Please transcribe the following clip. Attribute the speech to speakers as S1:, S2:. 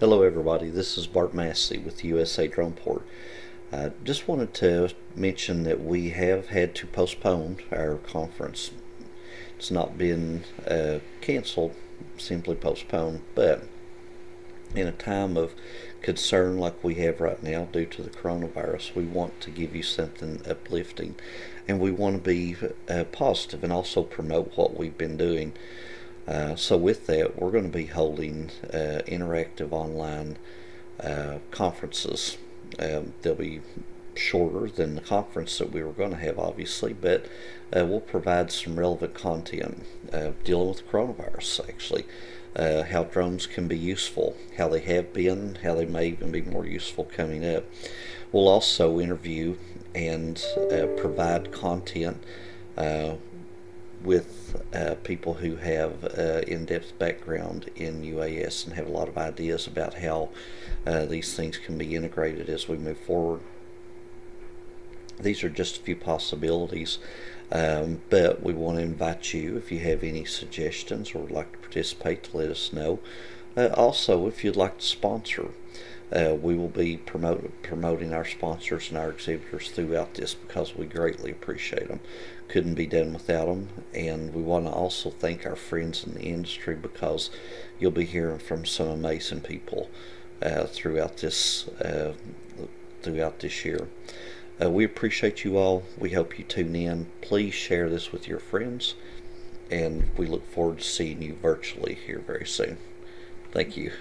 S1: Hello everybody, this is Bart Massey with USA Droneport. I just wanted to mention that we have had to postpone our conference. It's not been uh, canceled, simply postponed, but in a time of concern like we have right now due to the coronavirus, we want to give you something uplifting and we want to be uh, positive and also promote what we've been doing. Uh, so with that, we're going to be holding uh, interactive online uh, conferences. Um, they'll be shorter than the conference that we were going to have, obviously, but uh, we'll provide some relevant content uh, dealing with coronavirus, actually. how drones can be useful, how they have been, how they may even be more useful coming up. We'll also interview and provide content with uh, people who have uh, in-depth background in UAS and have a lot of ideas about how uh, these things can be integrated as we move forward. These are just a few possibilities, um, but we want to invite you if you have any suggestions or would like to participate to let us know. Uh, also, if you'd like to sponsor, uh, we will be promote, promoting our sponsors and our exhibitors throughout this because we greatly appreciate them. Couldn't be done without them. And we want to also thank our friends in the industry because you'll be hearing from some amazing people uh, throughout this uh, throughout this year. Uh, we appreciate you all. We hope you tune in. Please share this with your friends, and we look forward to seeing you virtually here very soon. Thank you.